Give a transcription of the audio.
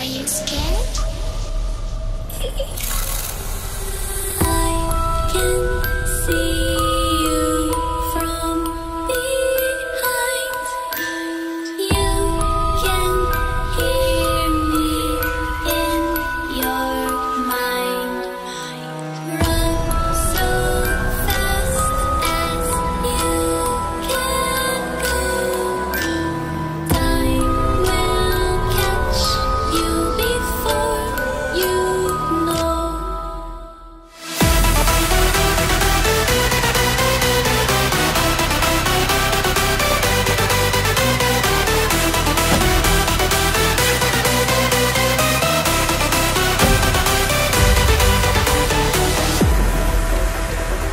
Are you scared?